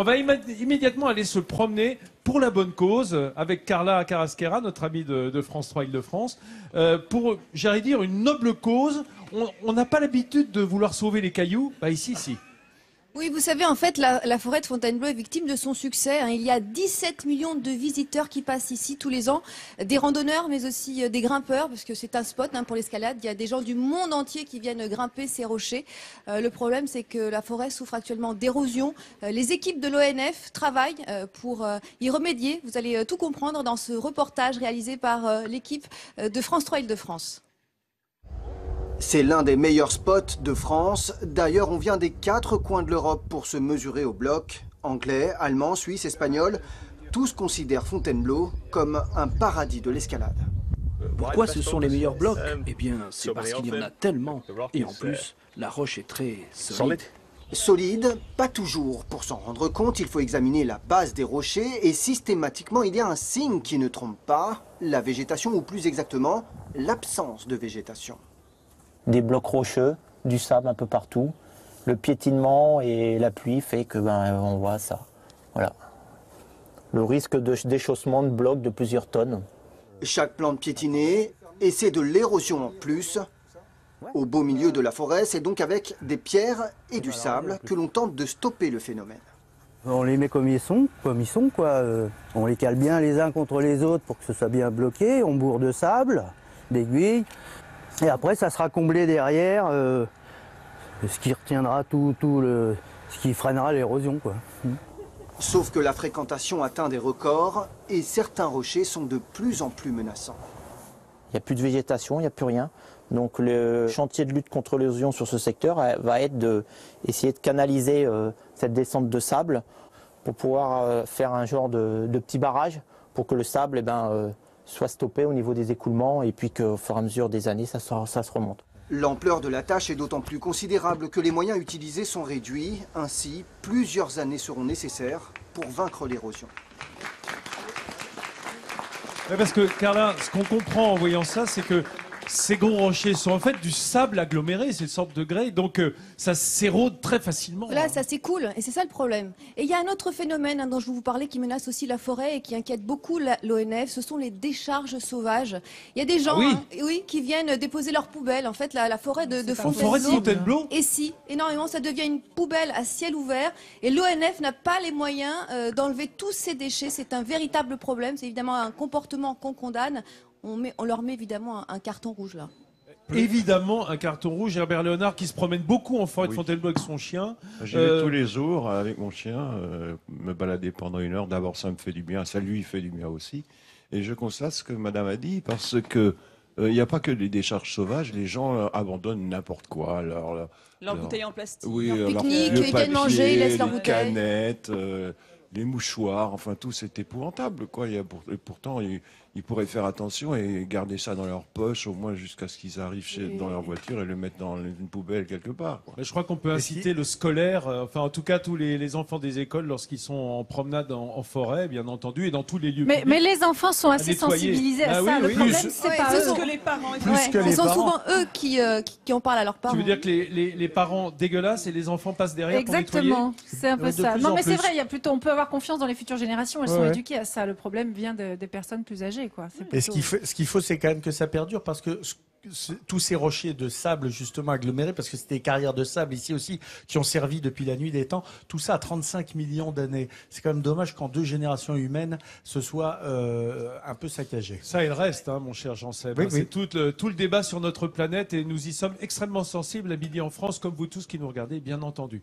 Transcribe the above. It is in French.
On va immédiatement aller se promener pour la bonne cause avec Carla Carrasquera, notre amie de, de France 3 Île-de-France, euh, pour, j'allais dire, une noble cause. On- On n'a pas l'habitude de vouloir sauver les cailloux. Bah ici, si. Oui, vous savez, en fait, la, forêt de Fontainebleau est victime de son succès. hein. Il y a 17 millions de visiteurs qui passent ici tous les ans, des randonneurs, mais aussi euh, des grimpeurs, parce que c'est un spot hein, pour l'escalade. Il y a des gens du monde entier qui viennent grimper ces rochers. Euh, le problème, c'est que la forêt souffre actuellement d'érosion. Euh, les équipes de l'ONF travaillent pour y remédier. Vous allez tout comprendre dans ce reportage réalisé par l'équipe de France 3 Île-de-France. C'est l'un des meilleurs spots de France. D'ailleurs, on vient des quatre coins de l'Europe pour se mesurer au bloc. Anglais, allemand, suisse, espagnol. Tous considèrent Fontainebleau comme un paradis de l'escalade. Pourquoi ce sont les meilleurs blocs? Eh bien, c'est parce qu'il y en a tellement. Et en plus, la roche est très solide. Solide, pas toujours. Pour s'en rendre compte, il faut examiner la base des rochers et systématiquement, il y a un signe qui ne trompe pas, la végétation ou plus exactement, l'absence de végétation. Des blocs rocheux, du sable un peu partout. Le piétinement et la pluie fait que ben on voit ça. Voilà. Le risque de déchaussement de blocs de plusieurs tonnes. Chaque plante piétinée, et c'est de l'érosion en plus. Au beau milieu de la forêt, c'est donc avec des pierres et du sable que l'on tente de stopper le phénomène. On les met comme ils sont, comme ils sont quoi. Euh, on les cale bien les uns contre les autres pour que ce soit bien bloqué. On bourre de sable, d'aiguilles. Et après, ça sera comblé derrière, euh, ce qui retiendra tout, tout le, ce qui freinera l'érosion quoi. Sauf que la fréquentation atteint des records et certains rochers sont de plus en plus menaçants. Il n'y a plus de végétation, il n'y a plus rien. Donc le chantier de lutte contre l'érosion sur ce secteur euh, va être de essayer de canaliser euh, cette descente de sable pour pouvoir euh, faire un genre de, de petit barrage pour que le sable eh ben, euh, soit stoppé au niveau des écoulements et puis qu'au fur et à mesure des années, ça, se- ça se remonte. L'ampleur de la tâche est d'autant plus considérable que les moyens utilisés sont réduits. Ainsi, plusieurs années seront nécessaires pour vaincre l'érosion. Parce que Carla, ce qu'on comprend en voyant ça, c'est que ces gros rochers sont en fait du sable aggloméré, c'est une sorte de grès, donc euh, ça s'érode très facilement. Là, ça s'écoule, et c'est ça le problème. Et il y a un autre phénomène hein, dont je vous parlais qui menace aussi la forêt et qui inquiète beaucoup l'ONF, ce sont les décharges sauvages. Il y a des gens Ah oui. hein, oui, qui viennent déposer leurs poubelles. En fait, la, la forêt de, de En forêt de Fontainebleau, Fontainebleau et si, énormément, ça devient une poubelle à ciel ouvert. Et l'ONF n'a pas les moyens euh, d'enlever tous ces déchets. C'est un véritable problème. C'est évidemment un comportement qu'on condamne. On, met, on leur met évidemment un, un carton rouge là. Évidemment, un carton rouge. Herbert Léonard qui se promène beaucoup en forêt de Oui. Fontainebleau avec son chien. J'y Euh, vais tous les jours avec mon chien, euh, me balader pendant une heure. D'abord, ça me fait du bien, ça lui fait du bien aussi. Et je constate ce que Madame a dit, parce que euh, il n'y a pas que des décharges sauvages, les gens euh, abandonnent n'importe quoi. Leur, leur- leur- en plastique. oui, Leur euh, leur pique-nique, ils viennent manger, ils laissent leurs les bouteilles. Les mouchoirs, enfin tout, c'est épouvantable. Quoi. Et pourtant, ils, ils pourraient faire attention et garder ça dans leur poche, au moins jusqu'à ce qu'ils arrivent chez, dans leur voiture et le mettre dans une poubelle quelque part. quoi. Mais je crois qu'on peut inciter le scolaire, euh, enfin en tout cas tous les, les enfants des écoles lorsqu'ils sont en promenade en, en forêt, bien entendu, et dans tous les lieux. Mais, les enfants sont assez nettoyer. sensibilisés à Ah ça. oui, le oui. problème, Plus- c'est Ouais, pas eux. que les parents. Ouais, que les ce sont parents. souvent eux qui, euh, qui, qui en parlent à leurs parents. Tu veux dire que les, les- les parents dégueulasses et les enfants passent derrière pour nettoyer Exactement, c'est un peu ça. plus Non, mais c'est plus. vrai, il y a plutôt, on peut avoir confiance dans les futures générations. Elles Ouais, sont ouais. éduquées à ça. Le problème vient de- des personnes plus âgées, quoi. C'est Et ce qu'il faut, ce qu'il faut, c'est quand même que ça perdure parce que ce- ce- tous ces rochers de sable justement agglomérés, parce que c'était des carrières de sable ici aussi qui ont servi depuis la nuit des temps, tout ça a 35 millions d'années. C'est quand même dommage qu'en deux générations humaines, ce soit euh, un peu saccagé. Ça, il reste, hein, mon cher Jean-Seb. Oui, C'est oui. tout le, tout le débat sur notre planète et nous y sommes extrêmement sensibles à Midi en France, comme vous tous qui nous regardez, bien entendu.